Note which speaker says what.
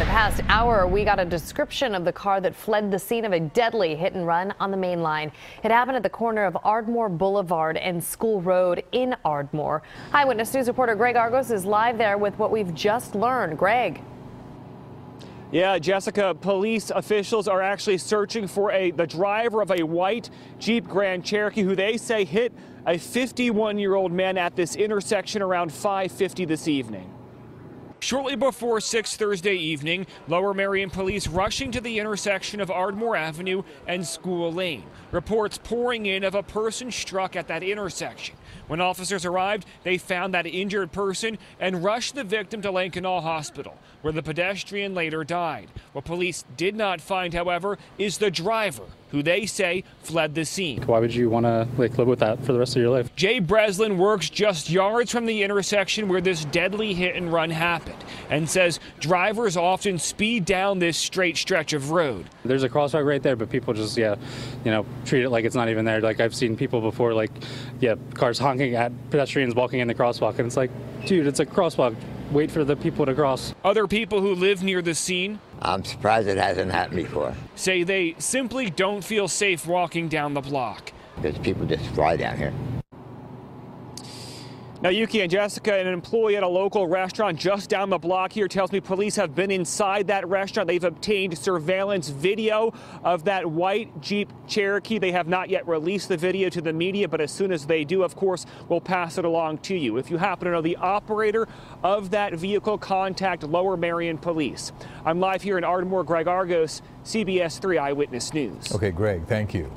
Speaker 1: the past hour, we got a description of the car that fled the scene of a deadly hit and run on the main line. It happened at the corner of Ardmore Boulevard and School Road in Ardmore. Eyewitness News reporter Greg Argos is live there with what we've just learned. Greg.
Speaker 2: Yeah, Jessica, police officials are actually searching for a the driver of a white Jeep Grand Cherokee who they say hit a 51-year-old man at this intersection around 5:50 this evening. Shortly before 6 Thursday evening, Lower Merion police rushing to the intersection of Ardmore Avenue and School Lane. Reports pouring in of a person struck at that intersection. When officers arrived, they found that injured person and rushed the victim to Lankenau Hospital, where the pedestrian later died. What police did not find, however, is the driver, who they say fled the scene.
Speaker 3: Why would you want to like live with that for the rest of your life?
Speaker 2: Jay Breslin works just yards from the intersection where this deadly hit and run happened and says drivers often speed down this straight stretch of road.
Speaker 3: There's a crosswalk right there, but people just yeah, you know, treat it like it's not even there. Like I've seen people before, like yeah, cars honking at pedestrians walking in the crosswalk, and it's like, dude, it's a crosswalk. Wait for the people to cross.
Speaker 2: Other people who live near the scene
Speaker 4: I'm surprised it hasn't happened before.
Speaker 2: say they simply don't feel safe walking down the block.
Speaker 4: Because people just fly down here.
Speaker 2: Now, Yuki and Jessica, an employee at a local restaurant just down the block here, tells me police have been inside that restaurant. They've obtained surveillance video of that white Jeep Cherokee. They have not yet released the video to the media, but as soon as they do, of course, we'll pass it along to you. If you happen to know the operator of that vehicle, contact Lower Merion Police. I'm live here in Ardmore, Greg Argos, CBS 3 Eyewitness News.
Speaker 5: Okay, Greg, thank you.